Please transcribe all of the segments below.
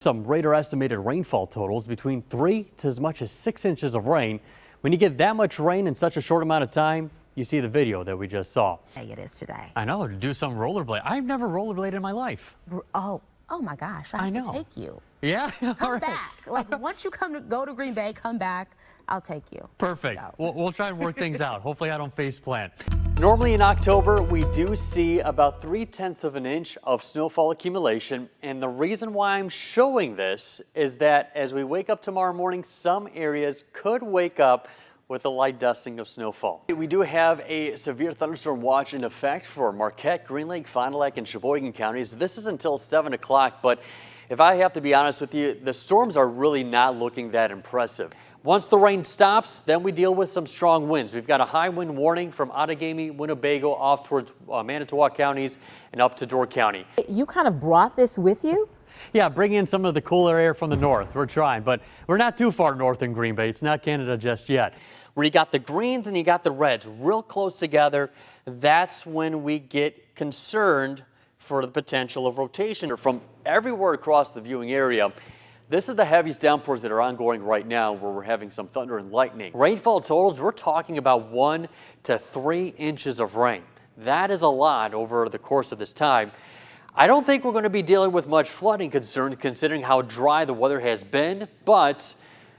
Some radar estimated rainfall totals between three to as much as six inches of rain. When you get that much rain in such a short amount of time, you see the video that we just saw. Hey, it is today. I know, to do some rollerblade. I've never rollerbladed in my life. Oh, oh my gosh, I, I know. to take you. Yeah, Come right. back. Like once you come to go to Green Bay, come back. I'll take you. Perfect. Go. We'll, we'll try and work things out. Hopefully I don't face plant. Normally in October, we do see about three tenths of an inch of snowfall accumulation. And the reason why I'm showing this is that as we wake up tomorrow morning, some areas could wake up with a light dusting of snowfall. We do have a severe thunderstorm watch in effect for Marquette, Green Lake, Fond du Lac, and Sheboygan counties. This is until 7 o'clock, but if I have to be honest with you, the storms are really not looking that impressive. Once the rain stops, then we deal with some strong winds. We've got a high wind warning from Outagamie, Winnebago off towards uh, Manitowoc counties and up to Door County. You kind of brought this with you? Yeah, bring in some of the cooler air from the north. We're trying, but we're not too far north in Green Bay. It's not Canada just yet. Where you got the greens and you got the reds real close together, that's when we get concerned for the potential of rotation from everywhere across the viewing area. This is the heaviest downpours that are ongoing right now where we're having some thunder and lightning. Rainfall totals, we're talking about one to three inches of rain. That is a lot over the course of this time. I don't think we're going to be dealing with much flooding concerns considering how dry the weather has been, but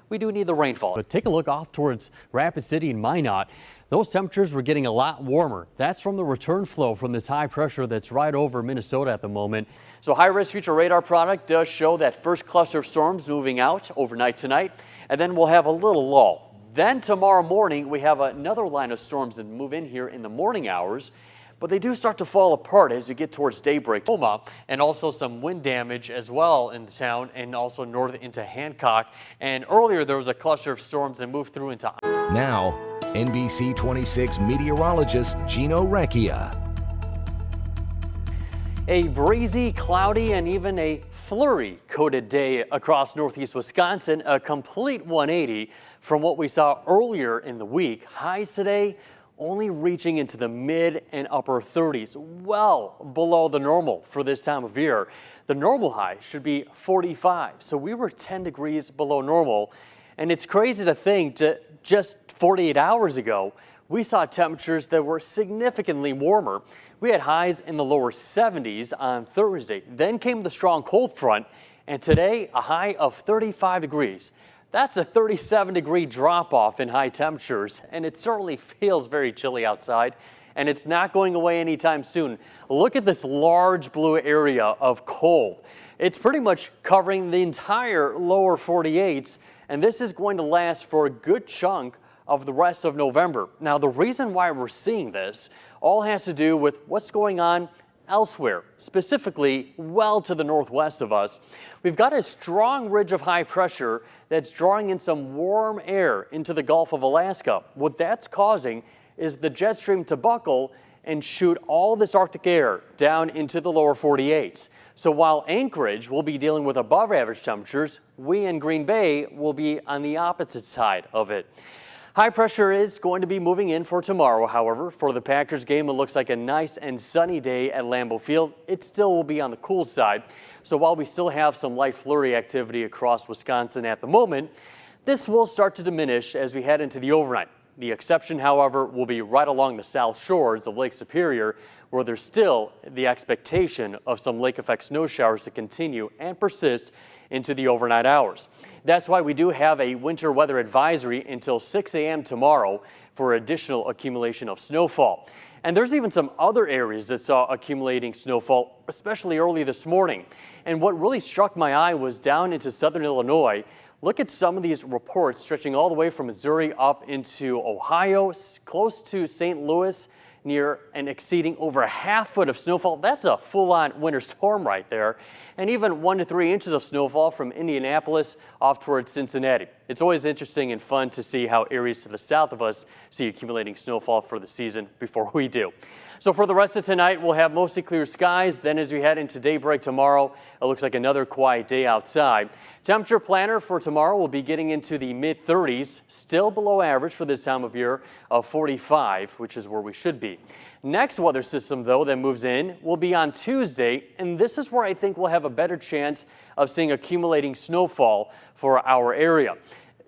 we do need the rainfall. But take a look off towards Rapid City and Minot. Those temperatures were getting a lot warmer. That's from the return flow from this high pressure that's right over Minnesota at the moment. So high risk future radar product does show that first cluster of storms moving out overnight tonight, and then we'll have a little lull. Then tomorrow morning, we have another line of storms that move in here in the morning hours but they do start to fall apart as you get towards daybreak. Homa, and also some wind damage as well in the town and also north into Hancock. And earlier there was a cluster of storms that moved through into. Now, NBC 26 meteorologist Gino Recchia. A breezy, cloudy, and even a flurry coated day across northeast Wisconsin, a complete 180 from what we saw earlier in the week. Highs today only reaching into the mid and upper 30s, well below the normal for this time of year. The normal high should be 45, so we were 10 degrees below normal. And it's crazy to think that just 48 hours ago, we saw temperatures that were significantly warmer. We had highs in the lower 70s on Thursday. Then came the strong cold front, and today a high of 35 degrees. That's a 37 degree drop off in high temperatures, and it certainly feels very chilly outside, and it's not going away anytime soon. Look at this large blue area of cold. It's pretty much covering the entire lower 48s, and this is going to last for a good chunk of the rest of November. Now, the reason why we're seeing this all has to do with what's going on elsewhere, specifically well to the northwest of us. We've got a strong ridge of high pressure that's drawing in some warm air into the Gulf of Alaska. What that's causing is the jet stream to buckle and shoot all this Arctic air down into the lower 48s. So while Anchorage will be dealing with above average temperatures, we in Green Bay will be on the opposite side of it. High pressure is going to be moving in for tomorrow, however. For the Packers game, it looks like a nice and sunny day at Lambeau Field. It still will be on the cool side. So while we still have some light flurry activity across Wisconsin at the moment, this will start to diminish as we head into the overnight. The exception, however, will be right along the south shores of Lake Superior, where there's still the expectation of some lake effect snow showers to continue and persist into the overnight hours. That's why we do have a winter weather advisory until 6 a.m. tomorrow for additional accumulation of snowfall. And there's even some other areas that saw accumulating snowfall, especially early this morning. And what really struck my eye was down into southern Illinois, Look at some of these reports stretching all the way from Missouri up into Ohio, close to St. Louis, near and exceeding over a half foot of snowfall. That's a full-on winter storm right there. And even one to three inches of snowfall from Indianapolis off towards Cincinnati. It's always interesting and fun to see how areas to the south of us see accumulating snowfall for the season before we do. So for the rest of tonight, we'll have mostly clear skies. Then as we head into daybreak tomorrow, it looks like another quiet day outside. Temperature planner for tomorrow will be getting into the mid 30s, still below average for this time of year of 45, which is where we should be. Next weather system, though, that moves in will be on Tuesday, and this is where I think we'll have a better chance of seeing accumulating snowfall for our area.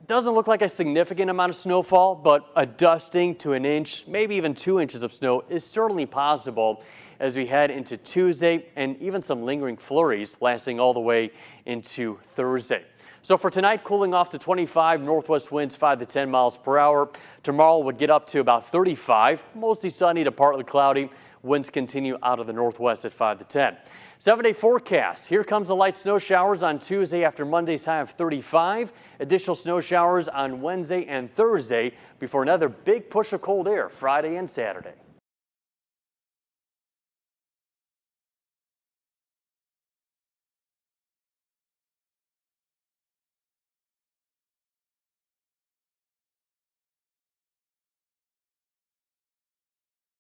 Doesn't look like a significant amount of snowfall, but a dusting to an inch, maybe even two inches of snow is certainly possible as we head into Tuesday and even some lingering flurries lasting all the way into Thursday. So for tonight, cooling off to 25, northwest winds 5 to 10 miles per hour. Tomorrow would get up to about 35, mostly sunny to partly cloudy. Winds continue out of the northwest at 5 to 10. Seven day forecast. Here comes the light snow showers on Tuesday after Monday's high of 35. Additional snow showers on Wednesday and Thursday before another big push of cold air Friday and Saturday.